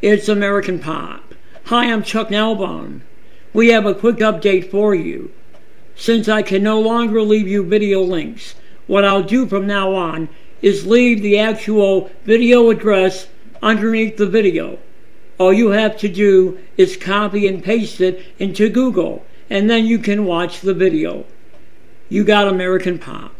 It's American Pop. Hi, I'm Chuck Nalbone. We have a quick update for you. Since I can no longer leave you video links, what I'll do from now on is leave the actual video address underneath the video. All you have to do is copy and paste it into Google, and then you can watch the video. You got American Pop.